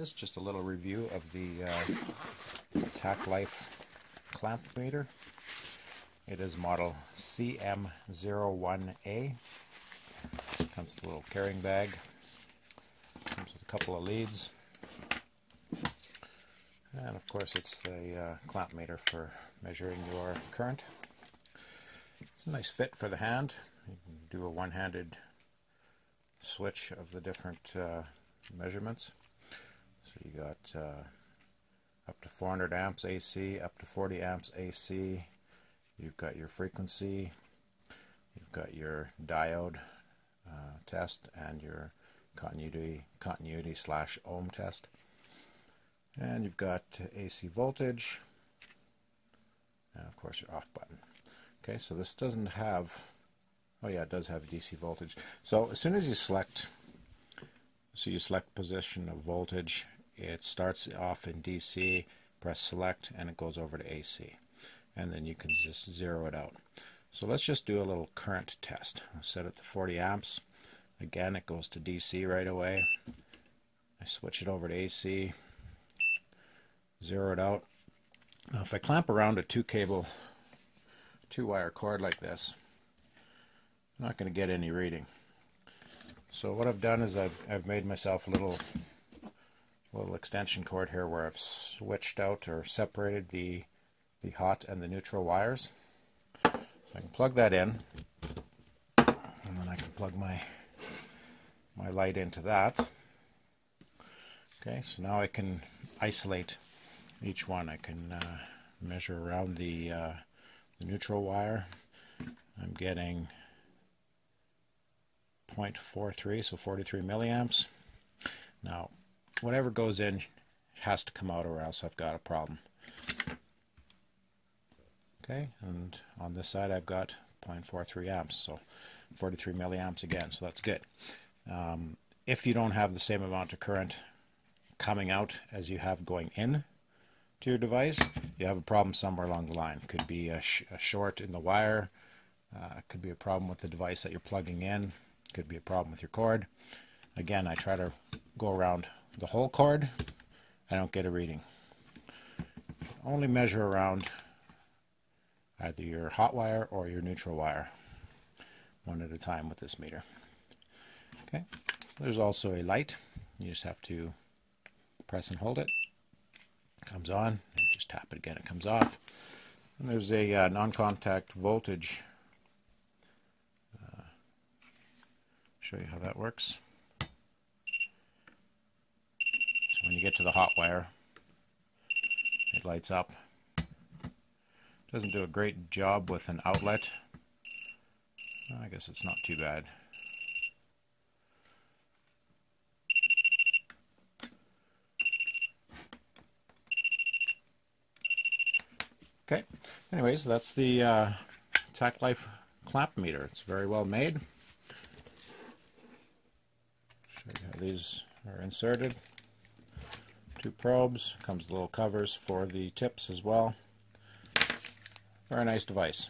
This just a little review of the uh, Life clamp meter. It is model CM01A. Comes with a little carrying bag. Comes with a couple of leads. And of course it's the uh, clamp meter for measuring your current. It's a nice fit for the hand. You can do a one-handed switch of the different uh, measurements. So you got uh, up to 400 amps AC, up to 40 amps AC. You've got your frequency. You've got your diode uh, test and your continuity continuity slash ohm test. And you've got AC voltage, and of course your off button. Okay, so this doesn't have, oh yeah, it does have DC voltage. So as soon as you select, so you select position of voltage, it starts off in DC, press select, and it goes over to AC. And then you can just zero it out. So let's just do a little current test. I'll set it to 40 amps. Again, it goes to DC right away. I switch it over to AC, zero it out. Now if I clamp around a two cable, two wire cord like this, I'm not going to get any reading. So what I've done is I've, I've made myself a little little extension cord here where I've switched out or separated the the hot and the neutral wires. So I can plug that in and then I can plug my my light into that. Okay, so now I can isolate each one. I can uh, measure around the, uh, the neutral wire. I'm getting 0.43, so 43 milliamps. Now, whatever goes in has to come out or else I've got a problem. Okay, and on this side I've got 0.43 amps, so 43 milliamps again, so that's good. Um, if you don't have the same amount of current coming out as you have going in to your device, you have a problem somewhere along the line. Could be a, sh a short in the wire, uh, could be a problem with the device that you're plugging in, could be a problem with your cord. Again, I try to go around the whole cord. I don't get a reading. Only measure around either your hot wire or your neutral wire, one at a time with this meter. Okay, there's also a light. You just have to press and hold it. Comes on, and just tap it again, it comes off. And there's a uh, non-contact voltage. Uh, show you how that works. So when you get to the hot wire, it lights up. Doesn't do a great job with an outlet. I guess it's not too bad. Okay, anyways, that's the uh, Tacklife clamp meter. It's very well made. Show you how these are inserted. Two probes, comes little covers for the tips as well. Very nice device.